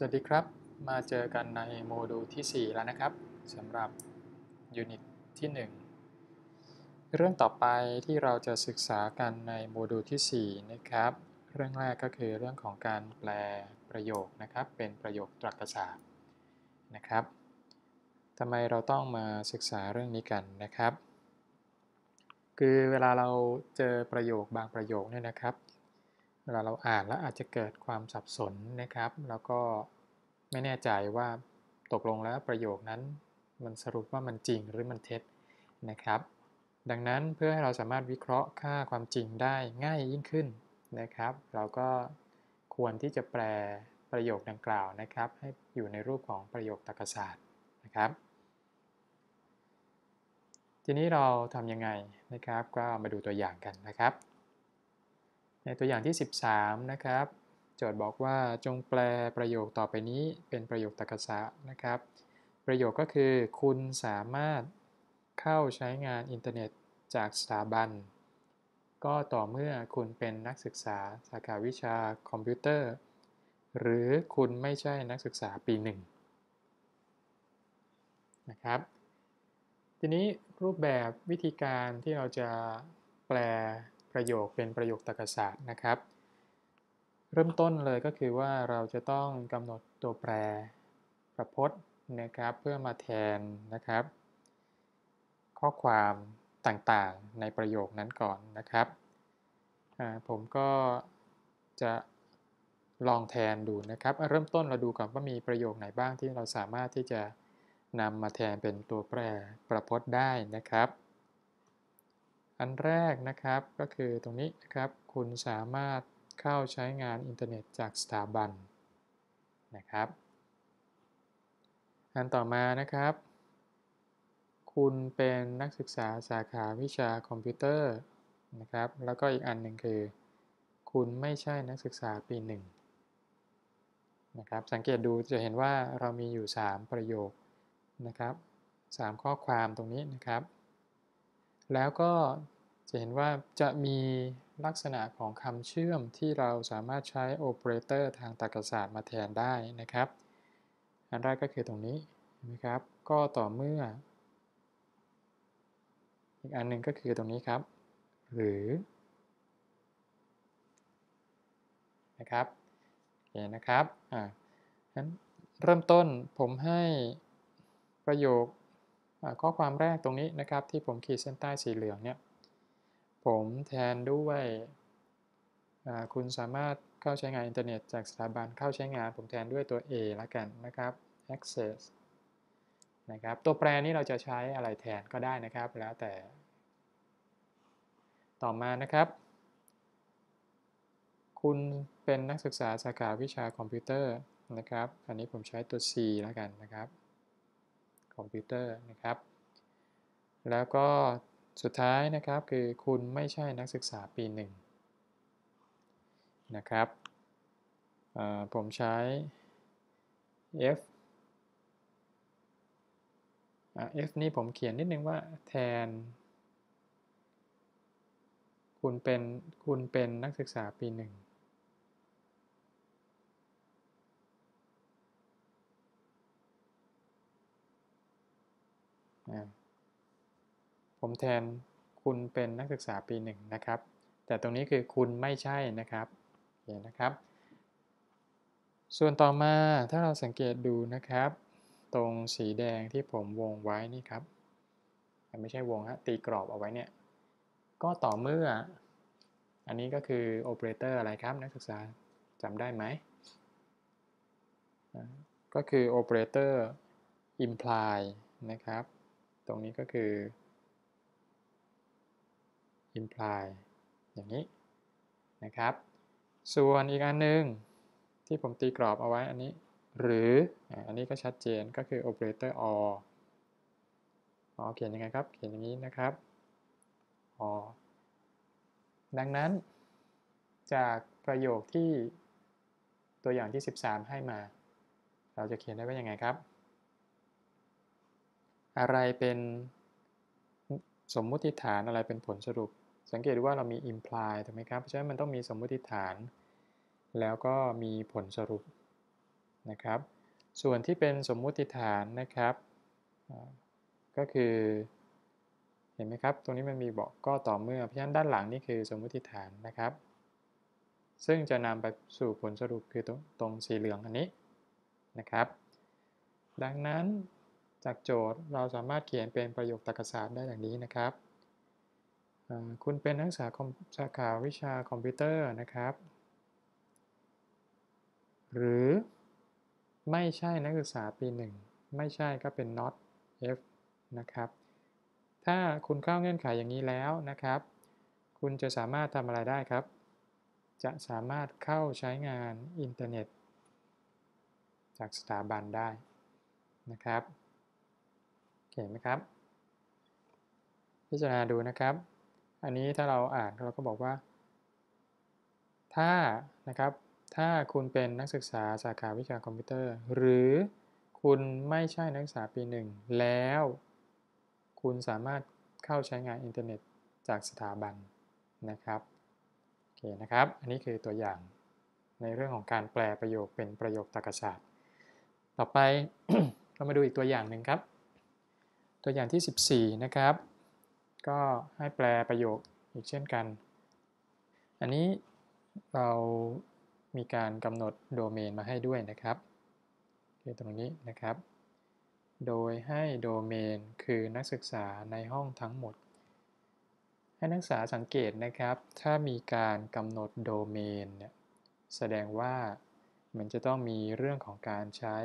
สวัสดีครับ มาเจอกันในโมดูลที่ 4 แล้วนะครับสำหรับ unit ที่ 1 เรื่องต่อไปที่เราจะศึกษากันในโมดูลที่ 4 นะครับ เรื่องแรกก็คือเรื่องของการแปลประโยคนะครับ เป็นประโยคตรรกศาสตร์นะครับทำไมเราต้องมาศึกษาเรื่องนี้กันนะครับ คือเวลาเราเจอประโยคบางประโยคเนี่ยนะครับ วลาเราอ่านแล้วอาจจะเกิดความสับสนนะครับ แล้วก็ไม่แน่ใจว่าตกลงแล้วประโยคนั้น มันสรุปว่ามันจริงหรือมันเท็จนะครับ ดังนั้นเพื่อให้เราสามารถวิเคราะห์ค่าความจริงได้ง่ายยิ่งขึ้นนะครับ เราก็ควรที่จะแปลประโยคดังกล่าวนะครับ ให้อยู่ในรูปของประโยคตรรกศาสตร์นะครับ ทีนี้เราทำยังไงนะครับ ก็มาดูตัวอย่างกันนะครับ ในตัวอย่างที่ 13 นะครับ โจทย์บอกว่าจงแปลประโยคต่อไปนี้เป็นประโยคตรรกศาสตร์นะครับ ประโยคก็คือ คุณสามารถเข้าใช้งานอินเทอร์เน็ตจากสถาบัน ก็ต่อเมื่อคุณเป็นนักศึกษาสาขาวิชาคอมพิวเตอร์ หรือคุณไม่ใช่นักศึกษาปีหนึ่งนะครับทีนี้รูปแบบวิธีการที่เราจะแปล ประโยคเป็นประโยคตรรกศาสตร์นะครับ เริ่มต้นเลยก็คือว่าเราจะต้องกำหนดตัวแปรประพจน์นะครับ เพื่อมาแทนนะครับ ข้อความต่างๆในประโยคนั้นก่อนนะครับ ผมก็จะลองแทนดูนะครับ เริ่มต้นเราดูก่อนว่ามีประโยคไหนบ้างที่เราสามารถที่จะนำมาแทนเป็นตัวแปรประพจน์ได้นะครับ อันแรกนะครับก็คือตรงนี้นะครับคุณสามารถเข้าใช้งานอินเทอร์เน็ตจากสถาบันนะครับ อันต่อมานะครับ คุณเป็นนักศึกษาสาขาวิชาคอมพิวเตอร์นะครับแล้วก็อีกอันหนึ่งคือ คุณไม่ใช่นักศึกษาปีหนึ่งนะครับสังเกตดูจะเห็นว่าเรามีอยู่ 3 ประโยคนะครับ 3 ข้อความตรงนี้นะครับ แล้วก็จะเห็นว่าจะมีลักษณะของคำเชื่อมที่เราสามารถใช้โอเปอเรเตอร์ทางตรรกศาสตร์มาแทนได้นะครับ อันแรกก็คือตรงนี้นะครับ ก็ต่อเมื่อ อีกอันหนึ่งก็คือตรงนี้ครับ หรือ นะครับโอเคนะครับ อ่านั้นเริ่มต้นผมให้ประโยค ข้อความแรกตรงนี้นะครับที่ผมขีดเส้นใต้สีเหลืองเนี่ยผมแทนด้วยคุณสามารถเข้าใช้งานอินเทอร์เน็ตจากสถาบันเข้าใช้งาน ผมแทนด้วยตัว A แล้วกันนะครับ access นะครับตัวแปรนี้เราจะใช้อะไรแทนก็ได้นะครับ แล้วแต่ ต่อมานะครับ คุณเป็นนักศึกษาสาขาวิชาคอมพิวเตอร์นะครับ อันนี้ผมใช้ตัว C แล้วกันนะครับ คอมพิวเตอร์นะครับ แล้วก็สุดท้ายนะครับคือคุณไม่ใช่นักศึกษาปีหนึ่งนะครับผมใช้ f f นี่ผมเขียนนิดนึงว่าแทน คุณเป็นคุณเป็นนักศึกษาปีหนึ่ง ผมแทนคุณเป็นนักศึกษาปีหนึ่งนะครับ แต่ตรงนี้คือคุณไม่ใช่นะครับเห็นนะครับ ส่วนต่อมาถ้าเราสังเกตดูนะครับ ตรงสีแดงที่ผมวงไว้นี่ครับไม่ใช่วงฮะตีกรอบเอาไว้เนี่ย ก็ต่อเมื่อ อันนี้ก็คือโอเปอเรเตอร์อะไรครับนักศึกษาจำได้ไหม ก็คือโอเปอเรเตอร์ imply นะครับ ตรงนี้ก็คือ imply อย่างนี้นะครับ ส่วนอีกอันหนึ่งที่ผมตีกรอบเอาไว้อันนี้ หรืออันนี้ก็ชัดเจนก็คือ operator or อ๋อเขียนยังไงครับ เขียนอย่างนี้นะครับ or ดังนั้น จากประโยคที่ตัวอย่างที่ 13 ให้มา เราจะเขียนได้ว่ายังไงครับ อะไรเป็นสมมุติฐานอะไรเป็นผลสรุป สังเกตดูว่าเรามี imply ถูกไหมครับ เพราะฉะนั้นมันต้องมีสมมติฐาน แล้วก็มีผลสรุปนะครับ ส่วนที่เป็นสมมุติฐานนะครับ ก็คือเห็นไหมครับ ตรงนี้มันมีบอกก็ต่อเมื่อ เพราะฉะนั้นด้านหลังนี่คือสมมุติฐานนะครับ ซึ่งจะนำไปสู่ผลสรุปคือตรงสีเหลืองอันนี้นะครับ ดังนั้นจากโจทย์เราสามารถเขียนเป็นประโยคตรรกศาสตร์ได้อย่างนี้นะครับ คุณเป็นนักศึกษาสาขาวิชาคอมพิวเตอร์นะครับ หรือไม่ใช่นักศึกษาปีหนึ่งไม่ใช่ก็เป็น not f นะครับ ถ้าคุณเข้าเงื่อนไขอย่างนี้แล้วนะครับ คุณจะสามารถทำอะไรได้ครับ จะสามารถเข้าใช้งานอินเทอร์เน็ต จากสถาบันได้นะครับเห็นไหมครับ พิจารณาดูนะครับ อันนี้ถ้าเราอ่านเราก็บอกว่า ถ้านะครับ ถ้าคุณเป็นนักศึกษาสาขาวิชาคอมพิวเตอร์ หรือคุณไม่ใช่นักศึกษาปีหนึ่งแล้ว คุณสามารถเข้าใช้งานอินเทอร์เน็ตจากสถาบันนะครับโอเคนะครับ อันนี้คือตัวอย่างในเรื่องของการแปลประโยคเป็นประโยคตรรกศาสตร์ ต่อไปเรามาดูอีกตัวอย่างหนึ่งครับ ตัวอย่างที่ 14 นะครับ ก็ให้แปลประโยคอีกเช่นกัน อันนี้เรามีการกำหนดโดเมนมาให้ด้วยนะครับตรงนี้นะครับ โดยให้โดเมนคือนักศึกษาในห้องทั้งหมด ให้นักศึกษาสังเกตนะครับ ถ้ามีการกำหนดโดเมนเนี่ยแสดงว่ามันจะต้องมีเรื่องของการใช้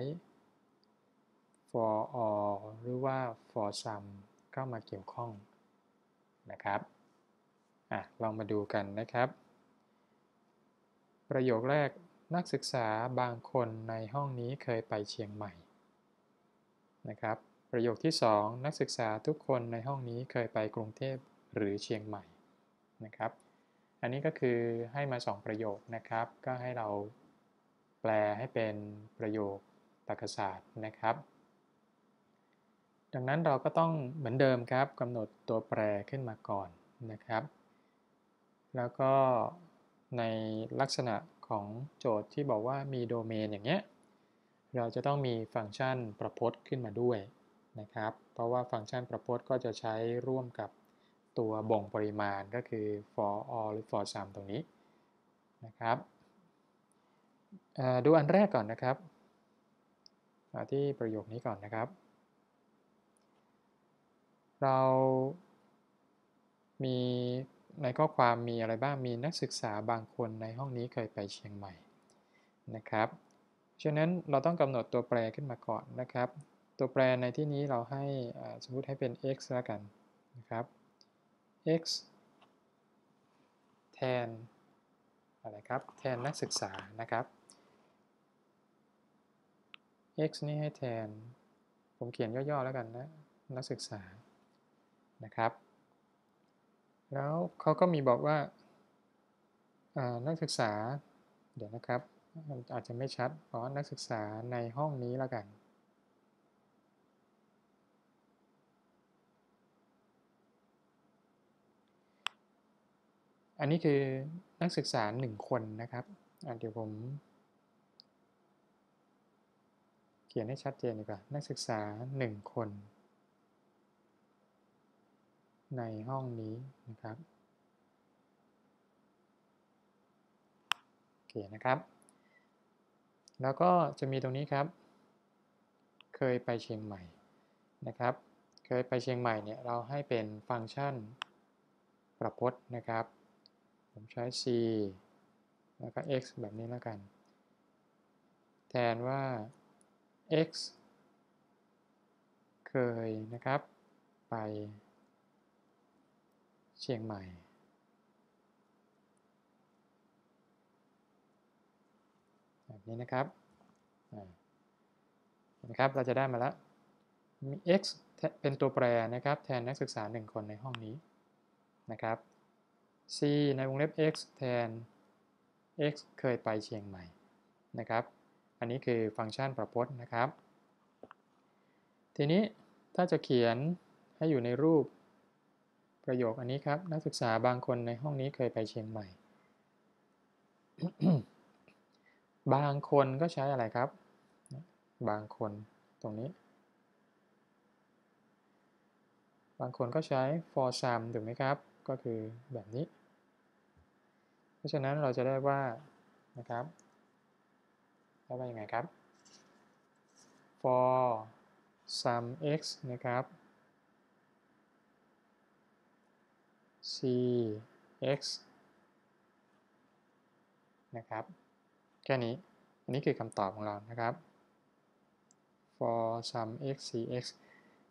for all หรือว่า for some เข้ามาเกี่ยวข้อง นะครับอะลองมาดูกันนะครับ ประโยคแรกนักศึกษาบางคนในห้องนี้เคยไปเชียงใหม่นะครับ ประโยคที่ 2 นักศึกษาทุกคนในห้องนี้เคยไปกรุงเทพหรือเชียงใหม่นะครับ อันนี้ก็คือให้มา 2 ประโยคนะครับ ก็ให้เราแปลให้เป็นประโยคตรรกศาสตร์นะครับ ดังนั้นเราก็ต้องเหมือนเดิมครับกำหนดตัวแปรขึ้นมาก่อนนะครับ แล้วก็ในลักษณะของโจทย์ที่บอกว่ามีโดเมนอย่างเงี้ยเราจะต้องมีฟังก์ชันประพจน์ขึ้นมาด้วยนะครับ เพราะว่าฟังก์ชันประพจน์ก็จะใช้ร่วมกับตัวบ่งปริมาณก็คือ for all หรือ for some ตรงนี้นะครับดูอันแรกก่อนนะครับมาที่ประโยคนี้ก่อนนะครับ เรามีในข้อความมีอะไรบ้างมีนักศึกษาบางคนในห้องนี้เคยไปเชียงใหม่นะครับฉะนั้นเราต้องกำหนดตัวแปรขึ้นมาก่อนนะครับ ตัวแปรในที่นี้เราให้สมมติให้เป็น x แล้วกันนะครับ x แทนอะไรครับแทนนักศึกษานะครับ x นี่ให้แทน ผมเขียนย่อๆแล้วกันนะ นักศึกษา นะครับ แล้วเขาก็มีบอกว่านักศึกษา เดี๋ยวนะครับ อาจจะไม่ชัดเพราะนักศึกษาในห้องนี้แล้วกันอันนี้คือนักศึกษาหนึ่งคนนะครับเดี๋ยวผม เขียนให้ชัดเจนดีกว่า นักศึกษาหนึ่งคน ในห้องนี้นะครับโอเคนะครับ แล้วก็จะมีตรงนี้ครับ เคยไปเชียงใหม่นะครับ เคยไปเชียงใหม่เนี่ยเราให้เป็นฟังก์ชันประพจน์นะครับ ผมใช้ c แล้วก็ x แบบนี้แล้วกัน แทนว่า x เคยนะครับไป เชียงใหม่ แบบนี้นะครับนะครับ เราจะได้มาแล้วมี x เป็นตัวแปรนะครับ แทนนักศึกษา 1 คนในห้องนี้นะครับ c ในวงเล็บ x แทน x เคยไปเชียงใหม่นะครับ อันนี้คือฟังก์ชันประพจน์นะครับ ทีนี้ถ้าจะเขียนให้อยู่ในรูป ประโยคอันนี้ครับ นักศึกษาบางคนในห้องนี้เคยไปเชียงใหม่ บางคนก็ใช้อะไรครับ บางคนตรงนี้ บางคนก็ใช้ for some ถูกไหมครับ ก็คือแบบนี้ เพราะฉะนั้นเราจะได้ว่านะครับได้ว่ายังไงครับ for some x นะครับ c x นะครับแค่นี้อันนี้คือคำตอบของเรานะครับ for some x c x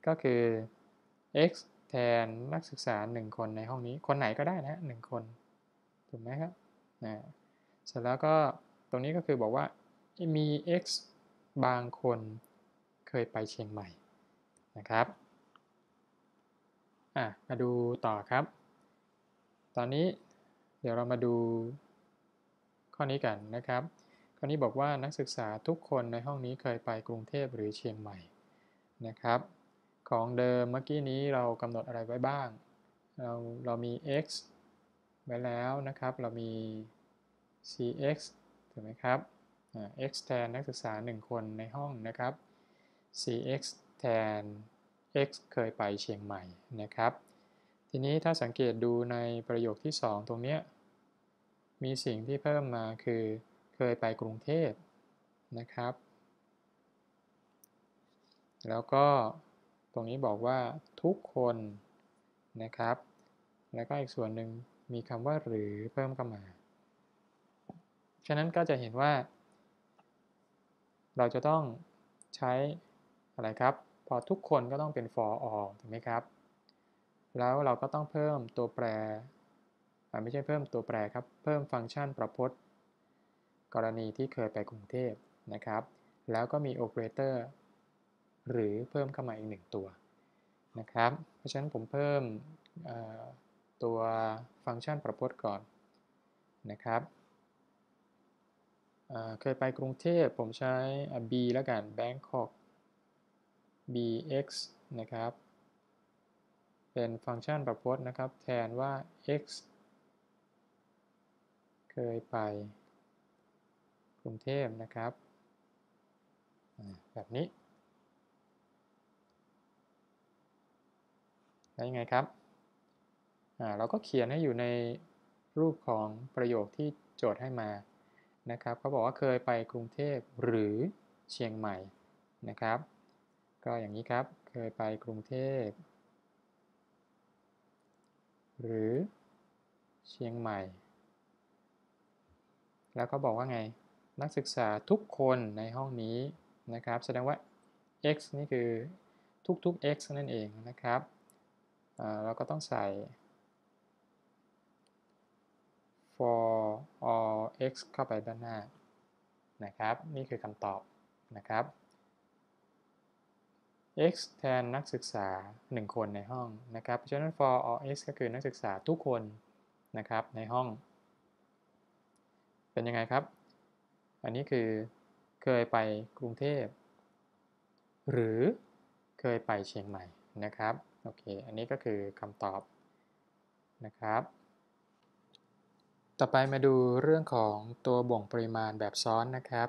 ก็คือ x แทนนักศึกษา 1 คนในห้องนี้ คนไหนก็ได้นะหนึ่งคน ถูกไหมครับนะเสร็จแล้วก็ตรงนี้ก็คือบอกว่ามี x บางคนเคยไปเชียงใหม่นะครับ อะ มาดูต่อครับ ตอนนี้เดี๋ยวเรามาดูข้อนี้กันนะครับ ข้อนี้บอกว่านักศึกษาทุกคนในห้องนี้เคยไปกรุงเทพหรือเชียงใหม่นะครับ ของเดิมเมื่อกี้นี้เรากำหนดอะไรไว้บ้าง เราเรามี x ไว้แล้วนะครับ เรามี cx ถูกไหมครับ x แทนนักศึกษา 1 คนในห้องนะครับ cx แทน x เคยไปเชียงใหม่นะครับ ทีนี้ถ้าสังเกตดูในประโยคที่ 2 ตรงนี้ มีสิ่งที่เพิ่มมาคือเคยไปกรุงเทพนะครับ แล้วก็ตรงนี้บอกว่าทุกคนนะครับ แล้วก็อีกส่วนหนึ่งมีคำว่าหรือเพิ่มเข้ามา ฉะนั้นก็จะเห็นว่า เราจะต้องใช้อะไรครับ พอทุกคนก็ต้องเป็น for all ถูกไหมครับ แล้วเราก็ต้องเพิ่มตัวแปรไม่ใช่เพิ่มตัวแปรครับ เพิ่มฟังก์ชันประพจน์ กรณีที่เคยไปกรุงเทพนะครับ แล้วก็มีโอเปอเรเตอร์หรือเพิ่มเข้ามาอีกหนึ่งตัวนะครับ เพราะฉะนั้นผมเพิ่มตัวฟังก์ชันประพจน์ก่อนนะครับเคยไปกรุงเทพผมใช้ b แล้วกัน Bangkok bx นะครับ เป็นฟังก์ชันประพจน์นะครับ แทนว่า x เคยไปกรุงเทพนะครับ แบบนี้แล้วยังไงครับ เราก็เขียนให้อยู่ในรูปของประโยคที่โจทย์ให้มานะครับเขาบอกว่าเคยไปกรุงเทพหรือเชียงใหม่นะครับ ก็อย่างนี้ครับ เคยไปกรุงเทพ หรือเชียงใหม่ แล้วก็บอกว่าไง นักศึกษาทุกคนในห้องนี้นะครับ แสดงว่า x นี่คือทุกๆ x นั่นเองนะครับเราก็ต้องใส่ for all x เข้าไปด้านหน้านะครับ นี่คือคำตอบนะครับ x แทนนักศึกษา 1 คนในห้องนะครับ เพราะฉะนั้น for all x ก็คือนักศึกษาทุกคนนะครับในห้อง เป็นยังไงครับ อันนี้คือเคยไปกรุงเทพ หรือเคยไปเชียงใหม่นะครับโอเค อันนี้ก็คือคำตอบนะครับ ต่อไปมาดูเรื่องของตัวบ่งปริมาณแบบซ้อนนะครับ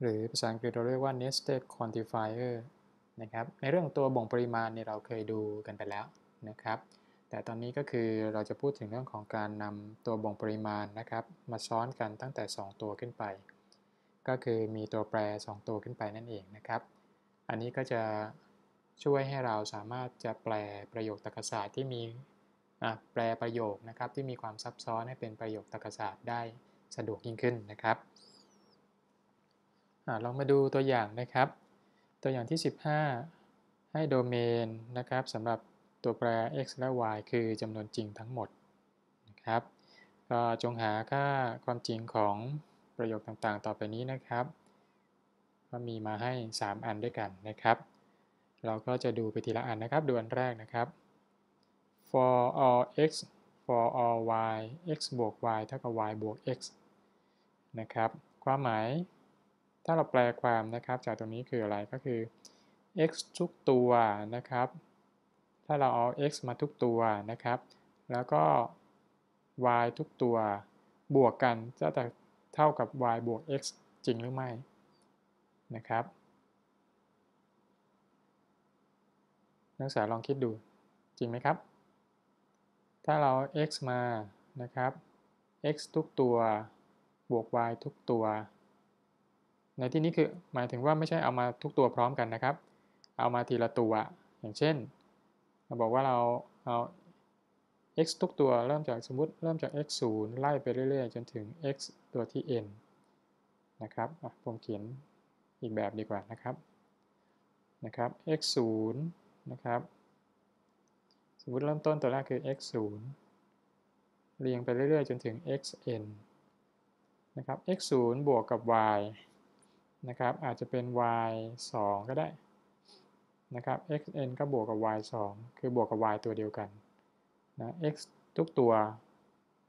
หรือภาษาอังกฤษเราเรียกว่า nested quantifier นะครับ ในเรื่องตัวบ่งปริมาณเนี่ยเราเคยดูกันไปแล้วนะครับ แต่ตอนนี้ก็คือเราจะพูดถึงเรื่องของการนำตัวบ่งปริมาณนะครับ มาซ้อนกันตั้งแต่ 2 ตัวขึ้นไป ก็คือมีตัวแปร 2 ตัวขึ้นไปนั่นเองนะครับ อันนี้ก็จะช่วยให้เราสามารถจะแปลประโยคตรรกศาสตร์ที่มีแปลประโยคนะครับที่มีความซับซ้อนให้เป็นประโยคตรรกศาสตร์ได้สะดวกยิ่งขึ้นนะครับอลองมาดูตัวอย่างนะครับ ตัวอย่างที่ 15 ให้โดเมนนะครับสำหรับตัวแปร x และ y คือจำนวนจริงทั้งหมดนะครับก็จงหาค่าความจริงของประโยคต่างๆ ต่อไปนี้นะครับ ก็มีมาให้ 3 อันด้วยกันนะครับ เราก็จะดูไปทีละอันนะครับ ดูอันแรกนะครับ for all x for all y x บวก y เท่ากับ y บวก x นะครับ ความหมาย ถ้าเราแปลความนะครับจากตรงนี้คืออะไรก็คือ x ทุกตัวนะครับ ถ้าเราเอา x มาทุกตัวนะครับ แล้วก็ y ทุกตัวบวกกันจะเท่ากับ y บวก x จริงหรือไม่นะครับ นักศึกษาลองคิดดูจริงไหมครับ ถ้าเรา x มานะครับ x ทุกตัวบวก y ทุกตัว ในที่นี้คือหมายถึงว่าไม่ใช่เอามาทุกตัวพร้อมกันนะครับ เอามาทีละตัว อย่างเช่น เราบอกว่าเราเอา x ทุกตัวเริ่มจากสมมติเริ่มจาก x 0ไล่ไปเรื่อยๆ จนถึง x ตัวที่ n นะครับผมเขียนอีกแบบดีกว่านะครับ นะครับ x 0นะครับ สมมติเริ่มต้นตัวแรกคือ x 0เรียงไปเรื่อยๆ จนถึง xn นะครับ x 0บวกกับ y นะครับ อาจจะเป็น y 2 ก็ได้นะครับ xn ก็บวกกับ y 2 คือบวกกับ y ตัวเดียวกันนะ x ทุกตัว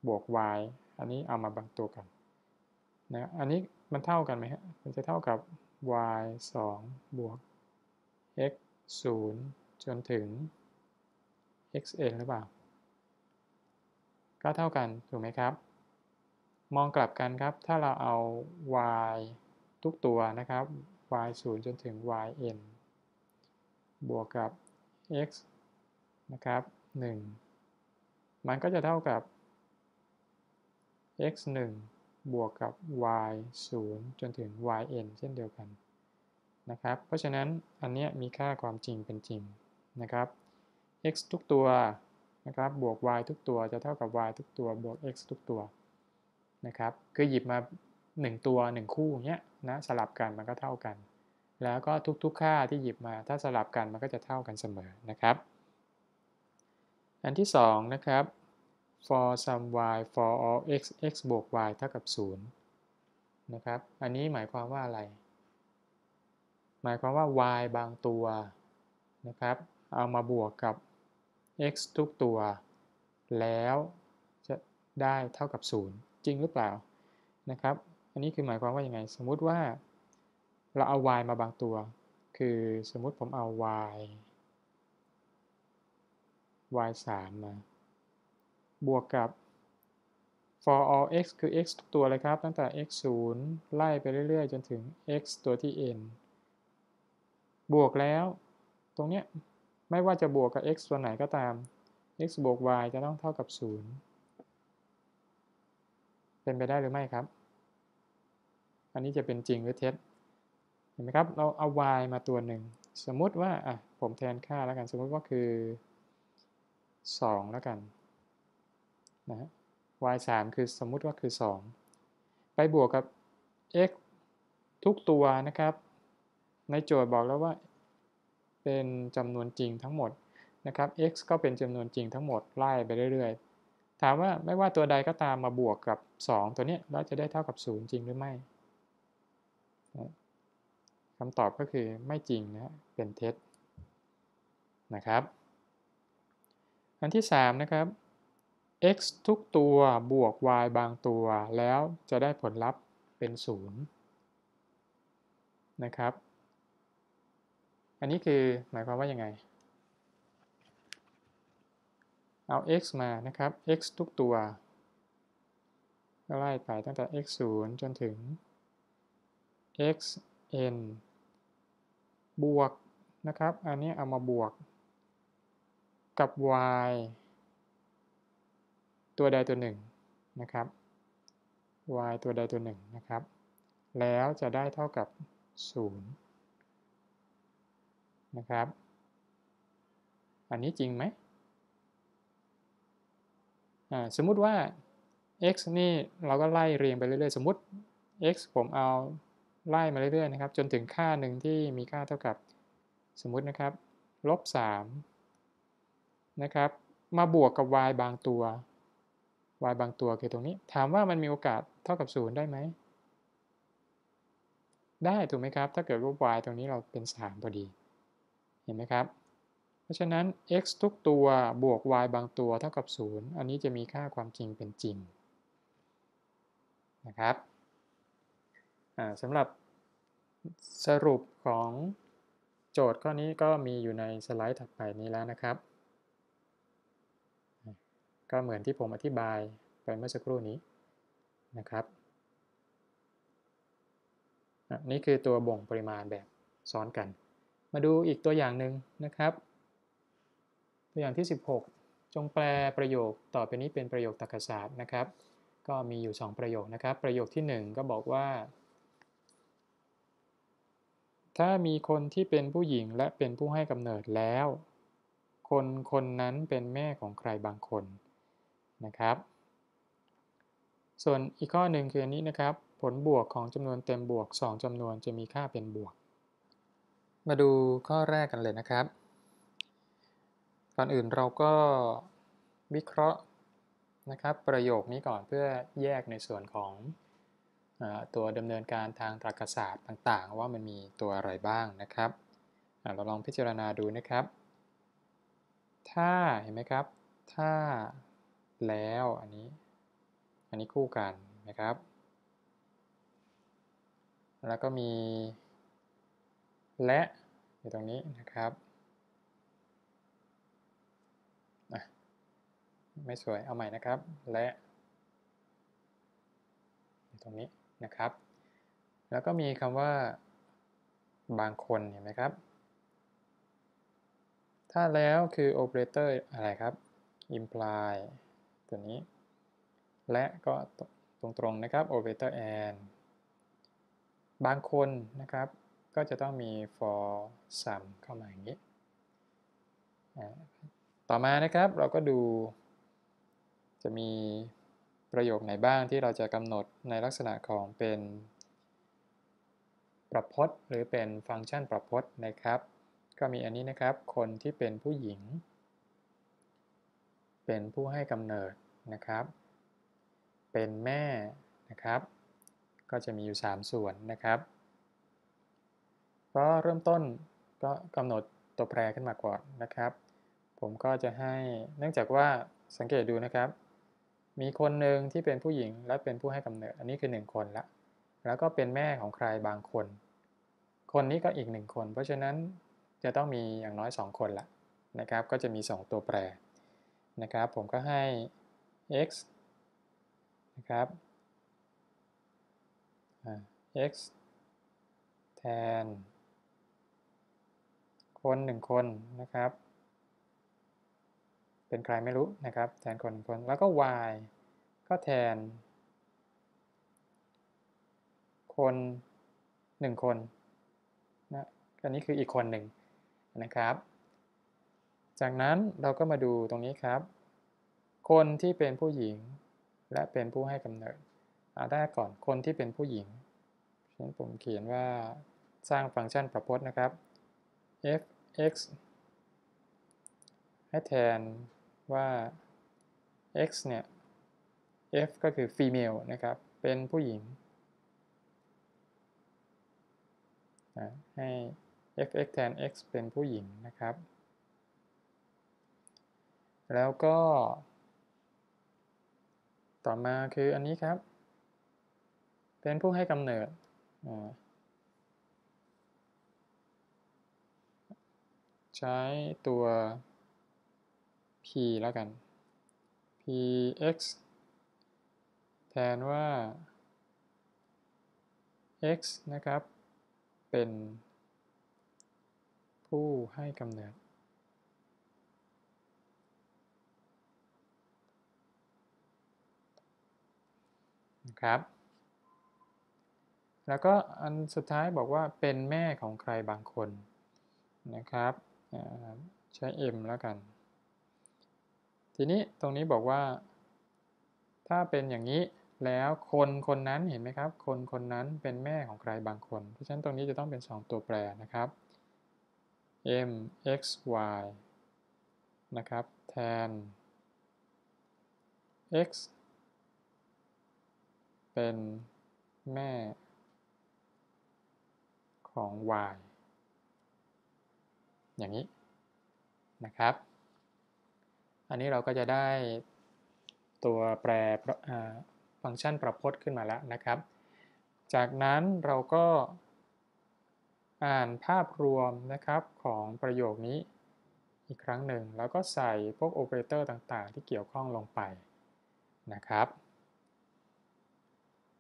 บวก y อันนี้เอามาบางตัวกันนะอันนี้มันเท่ากันไหมฮะ มันจะเท่ากับ y 2 บวก x 0 จนถึง xn หรือเปล่า ก็เท่ากัน ถูกไหมครับ มองกลับกันครับ ถ้าเราเอา y ทุกตัวนะครับ y 0จนถึง yn บวกกับ x นะครับ 1 มันก็จะเท่ากับ x 1บวกกับ y 0จนถึง yn เช่นเดียวกันนะครับ เพราะฉะนั้นอันนี้มีค่าความจริงเป็นจริงนะครับ x ทุกตัวนะครับ บวก y ทุกตัวจะเท่ากับ y ทุกตัว บวก x ทุกตัวนะครับ คือหยิบมา 1 ตัว 1 คู่เนี้ยนะสลับกันมันก็เท่ากัน แล้วก็ทุกๆค่าที่หยิบมาถ้าสลับกันมันก็จะเท่ากันเสมอนะครับ อันที่2นะครับ for some y for all x x บวก y เท่ากับ 0 นะครับ อันนี้หมายความว่าอะไร หมายความว่า y บางตัวนะครับ เอามาบวกกับ x ทุกตัว แล้วจะได้เท่ากับ 0 จริงหรือเปล่านะครับ นนี้คือหมายความว่ายังไง สมมุติว่าเราเอา y มาบางตัว คือสมมุติผมเอา y y 3มาบวกกับ for all x คือ x ทุกตัวเลยครับ ตั้งแต่ x 0ไล่ไปเรื่อยๆ จนถึง x ตัวที่ n บวกแล้ว ตรงเนี้ยไม่ว่าจะบวกกับ x ตัวไหนก็ตาม x บวก y จะต้องเท่ากับ 0 เป็นไปได้หรือไม่ครับ อันนี้จะเป็นจริงหรือเท็จ เห็นไหมครับ เราเอา y มาตัวหนึ่ง สมมุติว่าอะผมแทนค่าแล้วกัน สมมุติว่าคือ 2 แล้วกันนะ y 3คือสมมุติว่าคือ 2 ไปบวกกับ x ทุกตัวนะครับ ในโจทย์บอกแล้วว่าเป็นจำนวนจริงทั้งหมดนะครับ x ก็เป็นจำนวนจริงทั้งหมดไล่ไปเรื่อยๆ ถามว่าไม่ว่าตัวใดก็ตามมาบวกกับ 2 ตัวนี้แล้วจะได้เท่ากับ 0 จริงหรือไม่ คำตอบก็คือไม่จริงนะเป็นเท็จนะครับ อันที่ 3 นะครับ x ทุกตัวบวก y บางตัว แล้วจะได้ผลลัพธ์เป็น0นะครับ อันนี้คือหมายความว่ายังไง เอา x มานะครับ x ทุกตัวก็ไล่ไปตั้งแต่ x 0จนถึง x n บวกนะครับ อันนี้เอามาบวก กับ y ตัวใดตัวหนึ่งนะครับ y ตัวใดตัวหนึ่งนะครับ แล้วจะได้เท่ากับ 0 นะครับ อันนี้จริงไหม สมมุติว่า x นี่เราก็ไล่เรียงไปเรื่อยๆ สมมุติ x ผมเอา ไล่มาเรื่อยๆนะครับ จนถึงค่าหนึ่งที่มีค่าเท่ากับสมมุตินะครับลบ3นะครับมาบวกกับ y บางตัว y บางตัวคือตรงนี้ ถามว่ามันมีโอกาสเท่ากับ 0 ได้ไหม ได้ถูกไหมครับ ถ้าเกิดว่า y ตรงนี้เราเป็น 3 พอดี เห็นไหมครับ เพราะฉะนั้น x ทุกตัวบวก y บางตัวเท่ากับ 0 อันนี้จะมีค่าความจริงเป็นจริงนะครับสำหรับ สรุปของโจทย์ข้อนี้ก็มีอยู่ในสไลด์ถัดไปนี้แล้วนะครับ ก็เหมือนที่ผมอธิบายไปเมื่อสักครู่นี้นะครับ นี่คือตัวบ่งปริมาณแบบซ้อนกัน มาดูอีกตัวอย่างหนึ่งนะครับ ตัวอย่างที่ 16 จงแปลประโยคต่อไปนี้เป็นประโยคตรรกศาสตร์นะครับ ก็มีอยู่ 2 ประโยคนะครับ ประโยคที่ 1 ก็บอกว่า ถ้ามีคนที่เป็นผู้หญิงและเป็นผู้ให้กำเนิดแล้ว คนคนนั้นเป็นแม่ของใครบางคนนะครับ ส่วนอีกข้อหนึ่งคืออันนี้นะครับ ผลบวกของจำนวนเต็มบวก 2จำนวนจะมีค่าเป็นบวก มาดูข้อแรกกันเลยนะครับ ก่อนอื่นเราก็วิเคราะห์นะครับประโยคนี้ก่อนเพื่อแยกในส่วนของ ตัวดำเนินการทางตรรกศาสตร์ต่างๆ ว่ามันมีตัวอะไรบ้างนะครับเราลองพิจารณาดูนะครับ ถ้าเห็นไหมครับ ถ้าแล้วอันนี้ อันนี้คู่กันนะครับ แล้วก็มี และอยู่ตรงนี้นะครับไม่สวยเอาใหม่นะครับ และ ตรงนี้ นะครับ แล้วก็มีคำว่าบางคนเห็นไหมครับ ถ้าแล้วคือโอเปอเรเตอร์อะไรครับ imply ตัวนี้ และก็ตรงๆนะครับโอเปอเรเตอร์ and บางคนนะครับ ก็จะต้องมี for some เข้ามาอย่างนี้ ต่อมานะครับเราก็ดูจะมี ประโยคไหนบ้างที่เราจะกำหนดในลักษณะของเป็นประพจน์ หรือเป็นฟังก์ชันประพจน์นะครับ ก็มีอันนี้นะครับ คนที่เป็นผู้หญิง เป็นผู้ให้กำเนิดนะครับ เป็นแม่นะครับ ก็จะมีอยู่ 3 ส่วนนะครับ ก็เริ่มต้นก็กำหนดตัวแปรขึ้นมาก่อนนะครับ ผมก็จะให้เนื่องจากว่าสังเกตดูนะครับ มีคนหนึ่งที่เป็นผู้หญิงและเป็นผู้ให้กำเนิด อันนี้คือ 1 คนละ แล้วก็เป็นแม่ของใครบางคน คนนี้ก็อีก1คน เพราะฉะนั้นจะต้องมีอย่างน้อย 2 คนละนะครับ ก็จะมี 2 ตัวแปรนะครับ ผมก็ให้ x นะครับ x แทน คน 1 คนนะครับ เป็นใครไม่รู้นะครับแทนคนคนแล้วก็ y ก็แทน คนหนึ่งคนนะอันนี้คืออีกคนหนึ่งนะครับ จากนั้นเราก็มาดูตรงนี้ครับ คนที่เป็นผู้หญิงและเป็นผู้ให้กำเนิดเอาได้ก่อนคนที่เป็นผู้หญิงฉะนั้นผมเขียนว่าสร้างฟังก์ชันประพจน์นะครับ f(x) ให้แทน ว่า x เนี่ย f ก็คือ female นะครับ เป็นผู้หญิง ให้ fx แทน x เป็นผู้หญิงนะครับ แล้วก็ ต่อมาคืออันนี้ครับ เป็นผู้ให้กำเนิด ใช้ตัว p แล้วกัน px แทนว่า x นะครับ เป็นผู้ให้กำเนิด นะครับ แล้วก็อันสุดท้ายบอกว่าเป็นแม่ของใครบางคนนะครับ ใช้ m แล้วกัน ทีนี้ตรงนี้บอกว่า ถ้าเป็นอย่างนี้แล้วคนคนนั้นเห็นไหมครับ คนคนนั้นเป็นแม่ของใครบางคน เพราะฉะนั้นตรงนี้จะต้องเป็น 2 ตัวแปรนะครับ m x y นะครับ แทน x เป็นแม่ของ y อย่างนี้นะครับ อันนี้เราก็จะได้ตัวแปรฟังก์ชันประพจน์ขึ้นมาแล้วนะครับ จากนั้นเราก็อ่านภาพรวมนะครับของประโยคนี้อีกครั้งหนึ่ง แล้วก็ใส่พวกโอเปอเรเตอร์ต่างๆ ที่เกี่ยวข้องลงไปนะครับ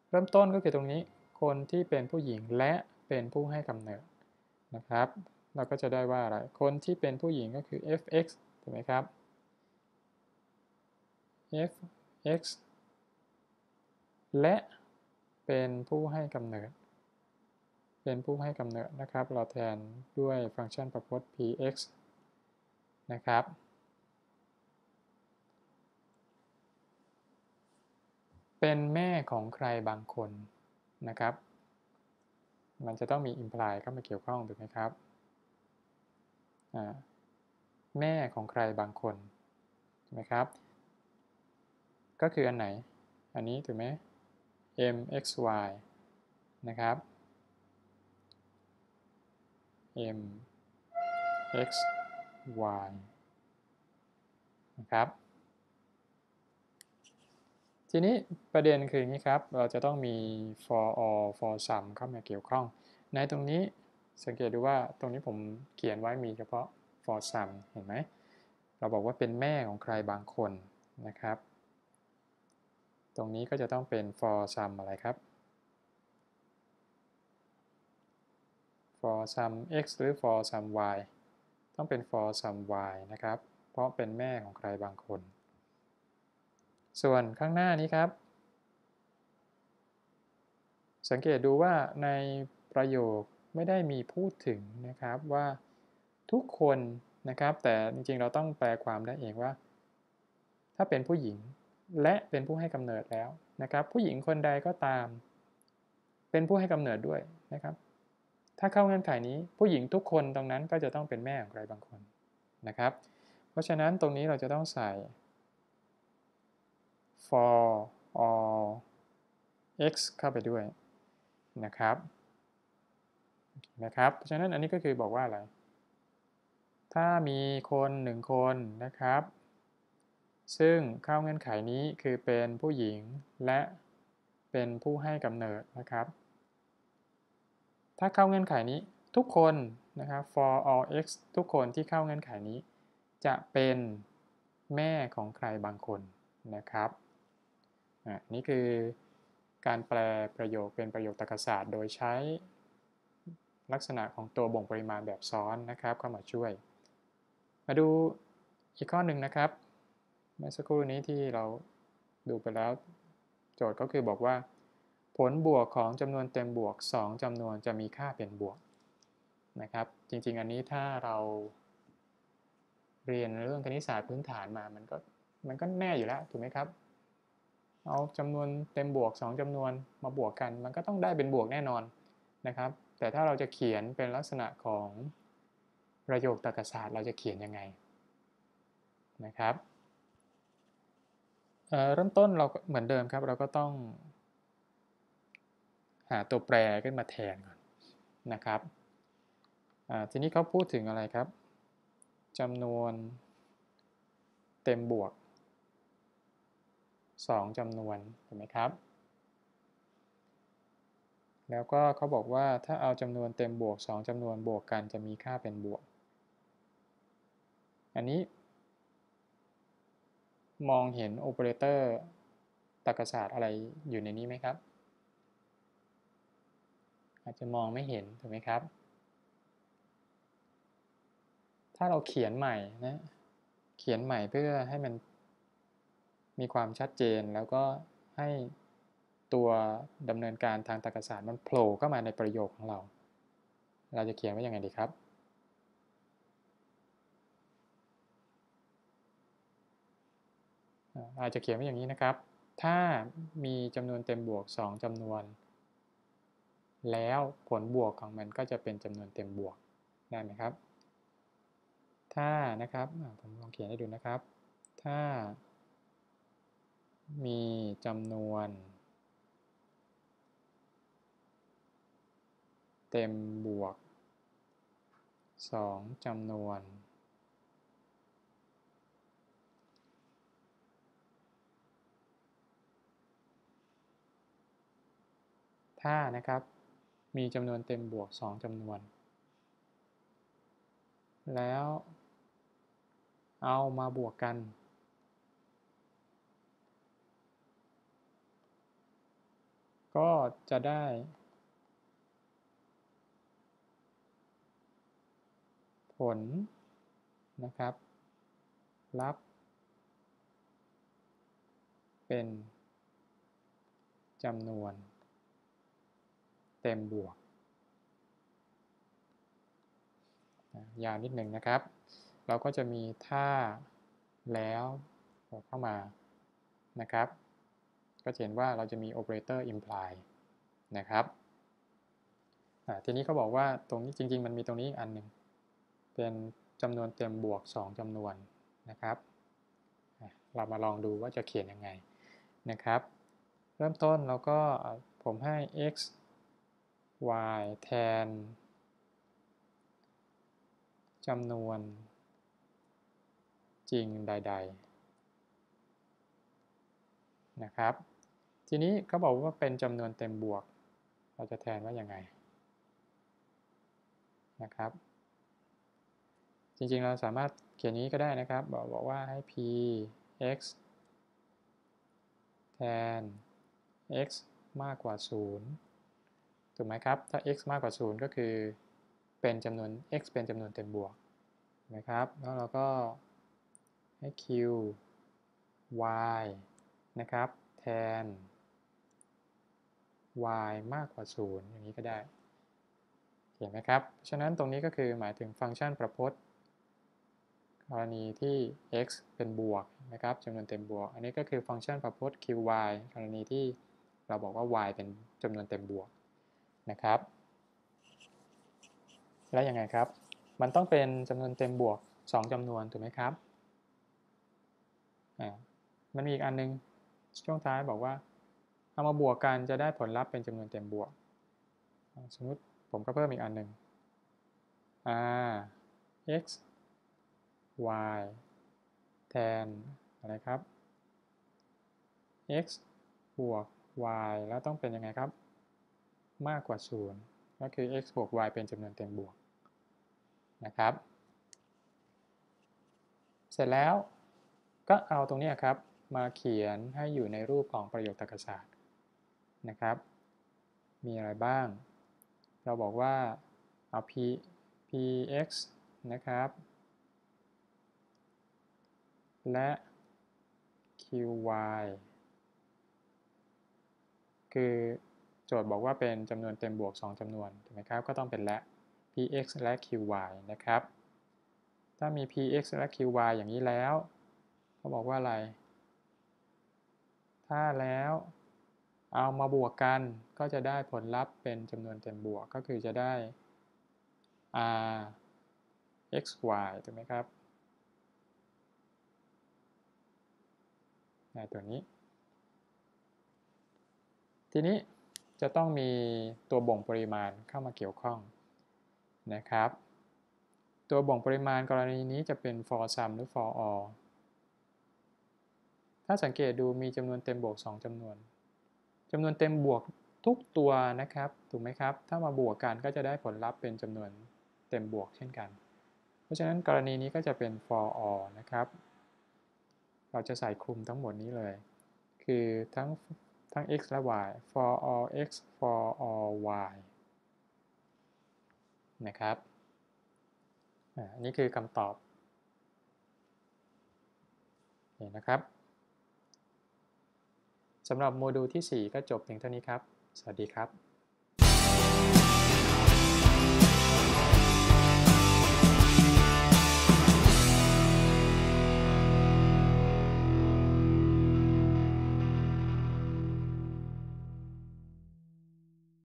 เริ่มต้นก็คือตรงนี้คนที่เป็นผู้หญิงและเป็นผู้ให้กำเนิดนะครับ เราก็จะได้ว่าอะไร คนที่เป็นผู้หญิงก็คือ fx ถูกไหมครับ f x และเป็นผู้ให้กำเนิด เป็นผู้ให้กำเนิดนะครับ เราแทนด้วยฟังก์ชันประพจน์ px นะครับ เป็นแม่ของใครบางคนนะครับ มันจะต้องมี imply เข้ามาเกี่ยวข้องถูกไหมครับ แม่ของใครบางคนถูกไหมครับ ก็คืออันไหน อันนี้ถูกไหม m x y นะครับ m x y นะครับ ทีนี้ประเด็นคืออย่างนี้ครับ เราจะต้องมี for all for some เข้ามาเกี่ยวข้อง ในตรงนี้สังเกตดูว่าตรงนี้ผมเขียนไว้มีเฉพาะ for some เห็นไหม เราบอกว่าเป็นแม่ของใครบางคนนะครับ ตรงนี้ก็จะต้องเป็น for some อะไรครับ for some x หรือ for some y ต้องเป็น for some y นะครับ เพราะเป็นแม่ของใครบางคน ส่วนข้างหน้านี้ครับ สังเกตดูว่าในประโยคไม่ได้มีพูดถึงนะครับว่าทุกคนนะครับ แต่จริงๆเราต้องแปลความได้เองว่า ถ้าเป็นผู้หญิง และเป็นผู้ให้กำเนิดแล้วนะครับ ผู้หญิงคนใดก็ตาม เป็นผู้ให้กำเนิดด้วยนะครับ ถ้าเข้าเงื่อนไขนี้ผู้หญิงทุกคนตรงนั้นก็จะต้องเป็นแม่ของใครบางคนนะครับ เพราะฉะนั้นตรงนี้เราจะต้องใส่ for all x เข้าไปด้วยนะครับนะครับ เพราะฉะนั้นอันนี้ก็คือบอกว่าอะไร ถ้ามีคนหนึ่งคนนะครับ ซึ่งเข้าเงื่อนไขนี้คือเป็นผู้หญิงและเป็นผู้ให้กำเนิดนะครับ ถ้าเข้าเงื่อนไขนี้ทุกคนนะครับ for all x ทุกคนที่เข้าเงื่อนไขนี้ จะเป็นแม่ของใครบางคนนะครับอ่นี่คือการแปลประโยคเป็นประโยคตรรกศาสตร์ โดยใช้ลักษณะของตัวบ่งปริมาณแบบซ้อนนะครับเข้ามาช่วย มาดูอีกข้อหนึ่งนะครับ เมื่อสักครู่นี้ที่เราดูไปแล้ว โจทย์ก็คือบอกว่า ผลบวกของจำนวนเต็มบวก 2จำนวนจะมีค่าเป็นบวกนะครับ จริงๆ อันนี้ถ้าเราเรียนเรื่องคณิตศาสตร์พื้นฐานมามันก็มันก็แน่อยู่แล้วถูกไหมครับ เอาจำนวนเต็มบวก 2จำนวนมาบวกกัน มันก็ต้องได้เป็นบวกแน่นอนนะครับ แต่ถ้าเราจะเขียนเป็นลักษณะของประโยคตรรกศาสตร์เราจะเขียนยังไงนะครับ เริ่มต้นเราเหมือนเดิมครับ เราก็ต้อง หาตัวแปรขึ้นมาแทนก่อนนะครับทีนี้เขาพูดถึงอะไรครับจำนวนเต็มบวก 2จำนวนถูกไหมครับ แล้วก็เขาบอกว่าถ้าเอาจำนวนเต็มบวก 2จำนวนบวกกันจะมีค่าเป็นบวก อันนี้ มองเห็นโอเปอเรเตอร์ตรรกศาสตร์อะไรอยู่ในนี้ไหมครับ อาจจะมองไม่เห็นถูกไหมครับ ถ้าเราเขียนใหม่นะเขียนใหม่เพื่อให้มันมีความชัดเจนแล้วก็ให้ตัวดำเนินการทางตรรกศาสตร์มันโผล่เข้ามาในประโยคของเรา เราจะเขียนว่ายังไงดีครับ อาจจะเขียนไว้อย่างนี้นะครับ ถ้ามีจำนวนเต็มบวก 2จำนวน แล้วผลบวกของมันก็จะเป็นจำนวนเต็มบวกได้ไหมครับ ถ้านะครับผมลองเขียนให้ดูนะครับ ถ้า มีจำนวน เต็มบวก 2จำนวน ถ้านะครับ มีจำนวนเต็มบวก 2จำนวน แล้ว เอามาบวกกัน ก็จะได้ผลนะครับ รับ เป็นจำนวน เต็มบวกยาวนิดหนึ่งนะครับ เราก็จะมีถ้าแล้วเข้ามานะครับ ก็เห็นว่าเราจะมี operator imply นะครับทีนี้เขาบอกว่าตรงนี้จริง ๆ มันมีตรงนี้อีกอันหนึ่งเป็นจำนวนเต็มบวก 2จำนวนนะครับ เรามาลองดูว่าจะเขียนยังไงนะครับ เริ่มต้นเราก็ผมให้ x y แทนจำนวนจริงใด ๆ นะครับ ทีนี้เขาบอกว่าเป็นจำนวนเต็มบวก เราจะแทนว่ายังไงนะครับ จริงๆเราสามารถเขียนนี้ก็ได้นะครับ บอกบอกว่าให้ p x แทน x มากกว่า 0 ถูกไหมครับ ถ้า x มากกว่า 0 ก็คือเป็นจำนวน x เป็นจำนวนเต็มบวกนะครับ แล้วเราก็ให้ q y นะครับ แทน y มากกว่า 0 อย่างนี้ก็ได้เห็นไหมครับ ฉะนั้นตรงนี้ก็คือหมายถึงฟังก์ชันประพจน์กรณีที่ x เป็นบวกนะครับจำนวนเต็มบวก อันนี้ก็คือฟังก์ชันประพจน์ qy กรณีที่เราบอกว่า y เป็นจำนวนเต็มบวก นะครับ แล้วยังไงครับ มันต้องเป็นจำนวนเต็มบวก 2จำนวนถูกไหมครับอ่ามันมีอีกอันนึงช่วงท้ายบอกว่า เอามาบวกกันจะได้ผลลัพธ์เป็นจำนวนเต็มบวก สมมติผมก็เพิ่มอีกอันหนึ่ง r x y แทนอะไรครับ x บวก y แล้วต้องเป็นยังไงครับ มากกว่า 0 ก็คือ x บวก y เป็นจำนวนเต็มบวกนะครับ เสร็จแล้วก็เอาตรงนี้ครับมาเขียนให้อยู่ในรูปของประโยคตรรกศาสตร์นะครับ มีอะไรบ้าง เราบอกว่าเอา p px นะครับ และ qy คือ โจทย์บอกว่าเป็นจำนวนเต็มบวก 2จำนวนถูกไหมครับ ก็ต้องเป็นและ px และ qy นะครับ ถ้ามี px และ qy อย่างนี้แล้วเขาบอกว่าอะไร ถ้าแล้วเอามาบวกกันก็จะได้ผลลัพธ์เป็นจำนวนเต็มบวกก็คือจะได้ r x y ถูกไหมครับตัวนี้ ทีนี้ จะต้องมีตัวบ่งปริมาณเข้ามาเกี่ยวข้องนะครับ ตัวบ่งปริมาณกรณีนี้จะเป็น for sum หรือ for all ถ้าสังเกตดูมีจำนวนเต็มบวก 2จำนวนจำนวนเต็มบวกทุกตัวนะครับ ถูกไหมครับ ถ้ามาบวกกันก็จะได้ผลลัพธ์เป็นจำนวนเต็มบวกเช่นกัน เพราะฉะนั้นกรณีนี้ก็จะเป็น for all นะครับ เราจะใส่คลุมทั้งหมดนี้เลย คือทั้ง ทั้ง x และ y for all x for all y นะครับอันนี้คือคำตอบเห็นนะครับสำหรับโมดูลที่ 4 ก็จบเพียงเท่านี้ครับ สวัสดีครับ